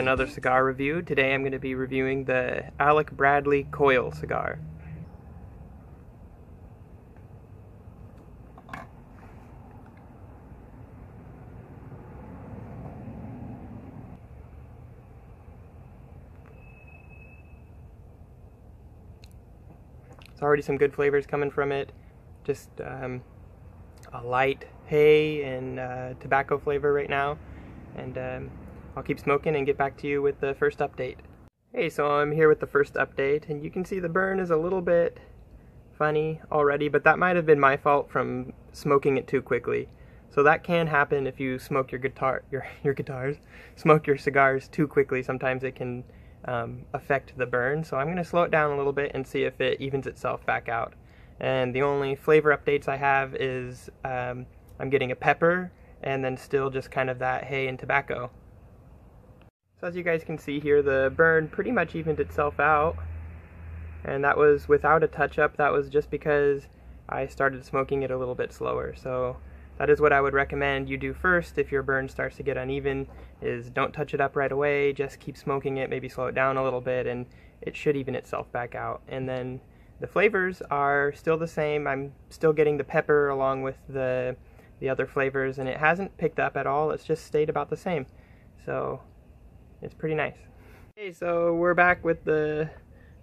another cigar review. Today I'm going to be reviewing the Alec Bradley Coyol cigar. There's already some good flavors coming from it. Just um, a light hay and uh, tobacco flavor right now. And um, I'll keep smoking and get back to you with the first update. Hey, so I'm here with the first update, and you can see the burn is a little bit funny already, but that might have been my fault from smoking it too quickly. So that can happen if you smoke your guitar, your your guitars, smoke your cigars too quickly. Sometimes it can um, affect the burn. So I'm going to slow it down a little bit and see if it evens itself back out. And the only flavor updates I have is um, I'm getting a pepper and then still just kind of that hay and tobacco. So as you guys can see here, the burn pretty much evened itself out. And that was without a touch-up. That was just because I started smoking it a little bit slower. So that is what I would recommend you do first if your burn starts to get uneven, is don't touch it up right away, just keep smoking it, maybe slow it down a little bit, and it should even itself back out. And then the flavors are still the same. I'm still getting the pepper along with the the other flavors, and it hasn't picked up at all. It's just stayed about the same. So it's pretty nice. Okay, so we're back with the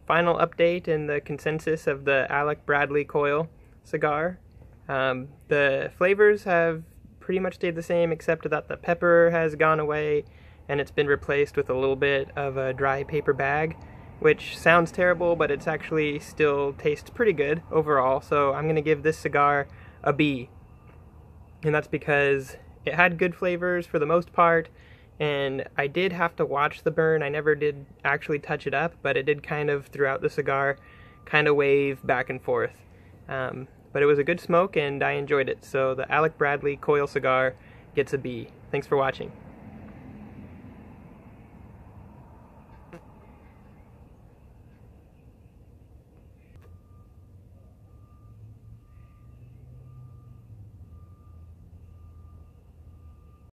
final update and the consensus of the Alec Bradley Coyol cigar. Um, the flavors have pretty much stayed the same except that the pepper has gone away and it's been replaced with a little bit of a dry paper bag which sounds terrible but it's actually still tastes pretty good overall so I'm gonna give this cigar a B and that's because it had good flavors for the most part and I did have to watch the burn. I never did actually touch it up, but it did kind of throughout the cigar kind of wave back and forth. Um, but it was a good smoke and I enjoyed it. So the Alec Bradley Coyol cigar gets a B. Thanks for watching.